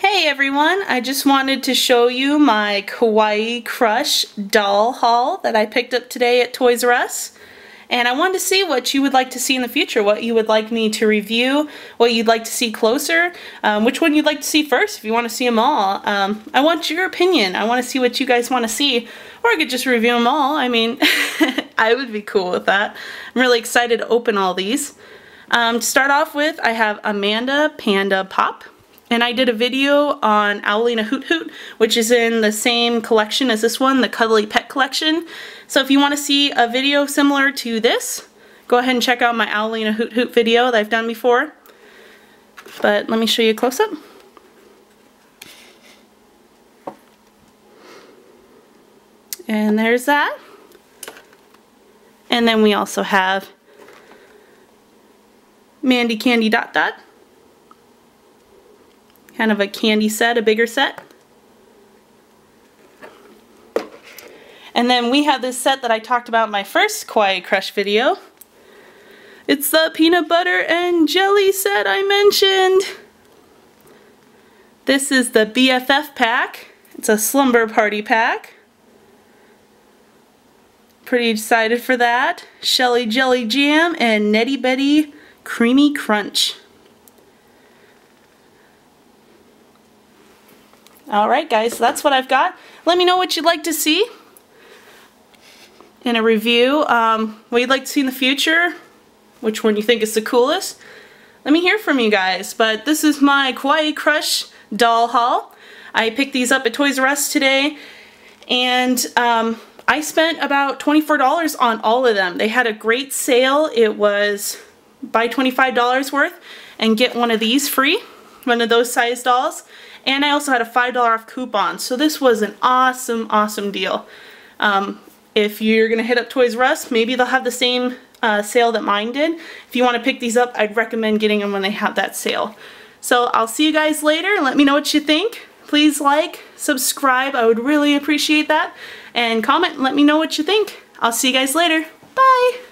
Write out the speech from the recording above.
Hey everyone, I just wanted to show you my Kawaii Crush doll haul that I picked up today at Toys R Us. And I wanted to see what you would like to see in the future, what you would like me to review, what you'd like to see closer, um, which one you'd like to see first if you want to see them all. Um, I want your opinion. I want to see what you guys want to see. Or I could just review them all. I mean, I would be cool with that. I'm really excited to open all these. Um, to start off with, I have Amanda Panda Pop. And I did a video on Owlina Hoot Hoot, which is in the same collection as this one, the Cuddly Pet Collection. So if you want to see a video similar to this, go ahead and check out my Owlina Hoot Hoot video that I've done before. But let me show you a close-up. And there's that. And then we also have Mandy Candy Dot Dot kind of a candy set, a bigger set. And then we have this set that I talked about in my first Kawaii Crush video. It's the peanut butter and jelly set I mentioned. This is the BFF pack. It's a slumber party pack. Pretty excited for that. Shelly Jelly Jam and Netty Betty Creamy Crunch. Alright guys, so that's what I've got. Let me know what you'd like to see in a review. Um, what you'd like to see in the future. Which one you think is the coolest. Let me hear from you guys. But this is my Kawaii Crush doll haul. I picked these up at Toys R Us today. And um, I spent about $24 on all of them. They had a great sale. It was buy $25 worth and get one of these free. One of those size dolls. And I also had a $5 off coupon. So this was an awesome, awesome deal. Um, if you're going to hit up Toys R Us, maybe they'll have the same uh, sale that mine did. If you want to pick these up, I'd recommend getting them when they have that sale. So I'll see you guys later. Let me know what you think. Please like, subscribe. I would really appreciate that. And comment let me know what you think. I'll see you guys later. Bye!